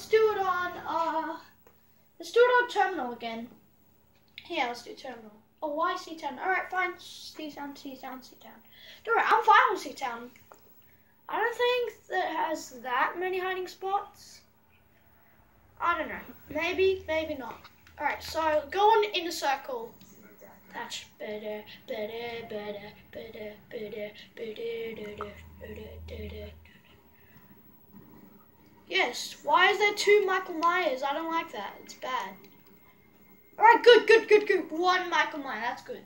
let's do it on uh let's do it on terminal again. Yeah, let's do terminal. Oh why Seatown? Alright, fine. Seatown, C town, Seatown. Alright, I'm fine with Seatown. I don't think that has that many hiding spots. I don't know. Maybe, maybe not. Alright, so go on in a circle. That's better, better, better, better, better, better, better, better, better. Yes, why is there two Michael Myers? I don't like that. It's bad. Alright, good, good, good, good. One Michael Myers, that's good.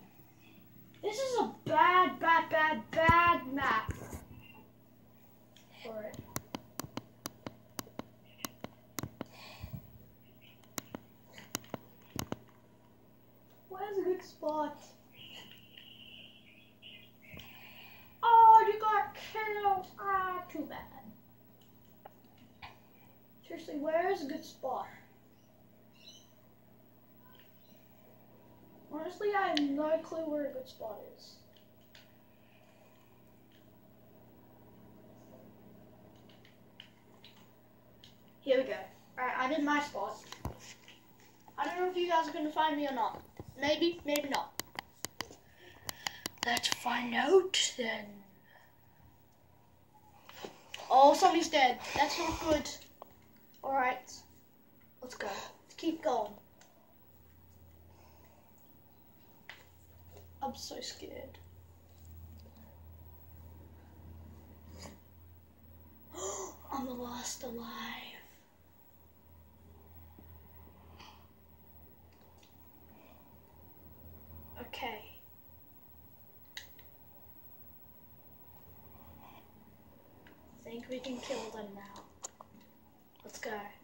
This is a bad, bad, bad, bad map for it. Where's a good spot? Oh, you got killed. Ah, too bad. Seriously, where is a good spot? Honestly, I have no clue where a good spot is. Here we go. Alright, I did my spot. I don't know if you guys are going to find me or not. Maybe, maybe not. Let's find out then. Oh, somebody's dead. That's not good. Alright. Let's go. Let's keep going. I'm so scared. I'm the last alive. Okay. Think we can kill them now sky.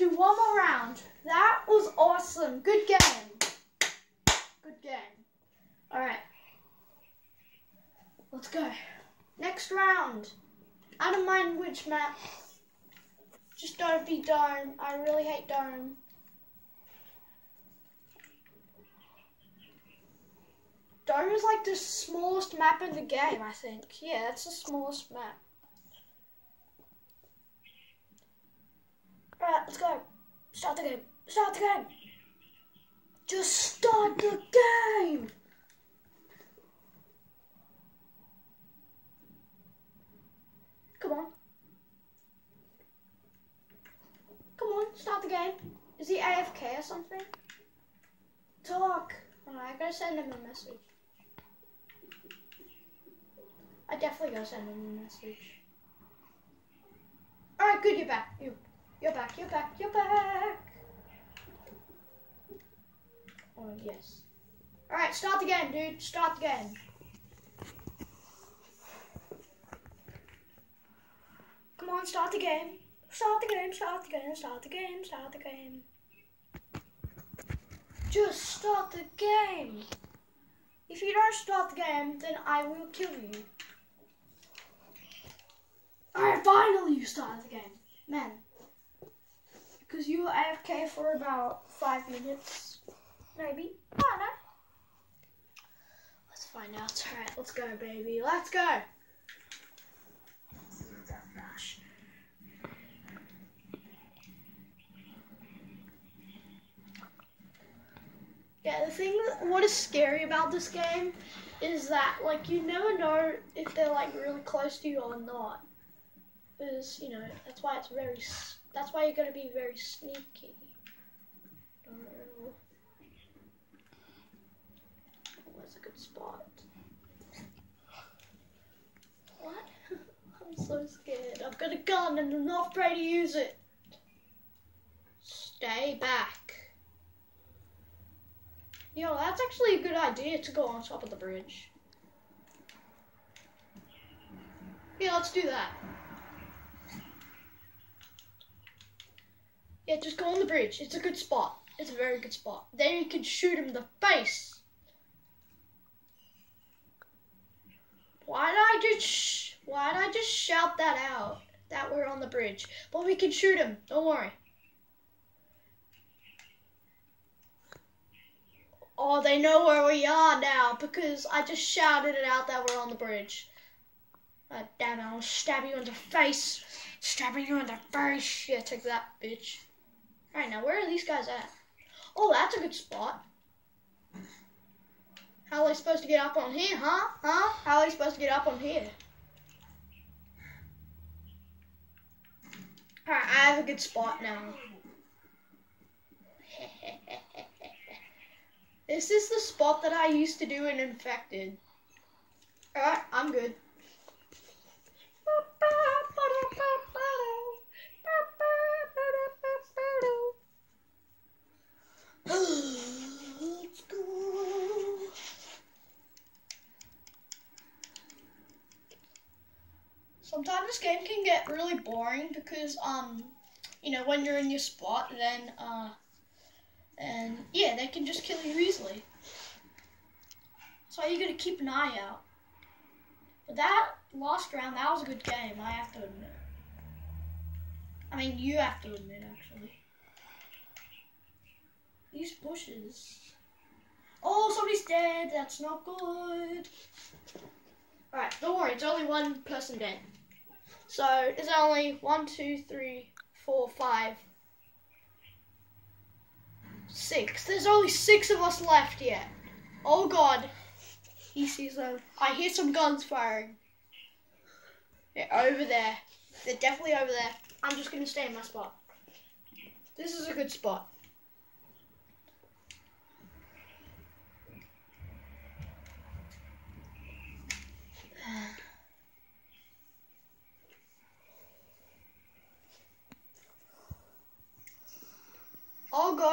Do one more round. That was awesome. Good game. Good game. Alright. Let's go. Next round. I don't mind which map. Just don't be Dome. I really hate Dome. Dome is like the smallest map in the game, I think. Yeah, that's the smallest map. Alright, let's go. Start the game. Start the game. Just start the game. Come on. Come on, start the game. Is he AFK or something? Talk. Alright, I gotta send him a message. I definitely gotta send him a message. Alright, good, you're back. You, you're back, you're back, you're back. Oh, yes. Alright, start the game, dude. Start the game. Come on, start the game. Start the game, start the game, start the game, start the game. Just start the game. If you don't start the game, then I will kill you. Alright, finally you started the game. Man. Because you were AFK for about five minutes, maybe. I don't know. Let's find out. Alright, let's go, baby. Let's go. Yeah, the thing that what is scary about this game is that like you never know if they're like really close to you or not. Because you know that's why it's very that's why you're gonna be very sneaky. Oh, Where's a good spot? What? I'm so scared. I've got a gun and I'm not afraid to use it. Stay back. Yo, that's actually a good idea to go on top of the bridge. Yeah, let's do that. Yeah, just go on the bridge. It's a good spot. It's a very good spot. Then you can shoot him in the face. Why did I just why did I just shout that out? That we're on the bridge. But we can shoot him. Don't worry. Oh, they know where we are now because I just shouted it out that we're on the bridge. God damn it, I'll stab you in the face. Stabbing you in the face. Yeah, take that, bitch. Alright, now where are these guys at? Oh, that's a good spot. How are they supposed to get up on here, huh? Huh? How are they supposed to get up on here? Alright, I have a good spot now. This is the spot that I used to do in Infected. Alright, I'm good. Sometimes this game can get really boring because, um, you know, when you're in your spot, then, uh, and yeah, they can just kill you easily. So you gotta keep an eye out. But that last round, that was a good game, I have to admit. I mean, you have to admit, actually. These bushes. Oh, somebody's dead. That's not good. Alright, don't worry. It's only one person dead. So, it's only one, two, three, four, five, Six. There's only six of us left yet. Oh god. He sees them. I hear some guns firing. They're over there. They're definitely over there. I'm just gonna stay in my spot. This is a good spot.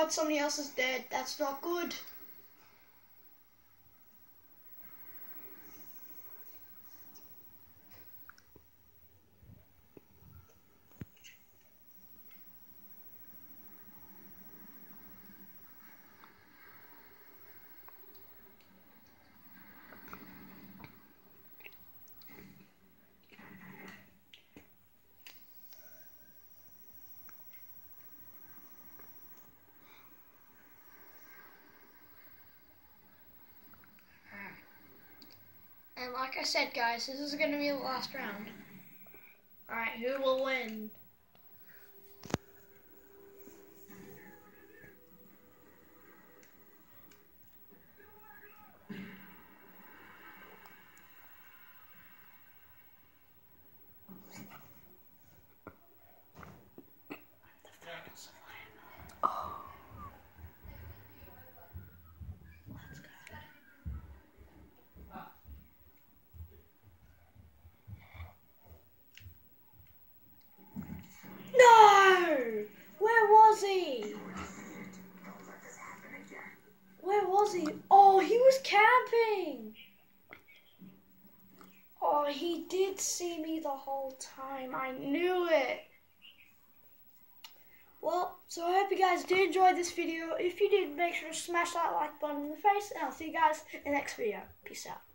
Somebody else is dead. That's not good. And like I said, guys, this is going to be the last round. Alright, who will win? Oh, he was camping. Oh, he did see me the whole time. I knew it. Well, so I hope you guys did enjoy this video. If you did, make sure to smash that like button in the face, and I'll see you guys in the next video. Peace out.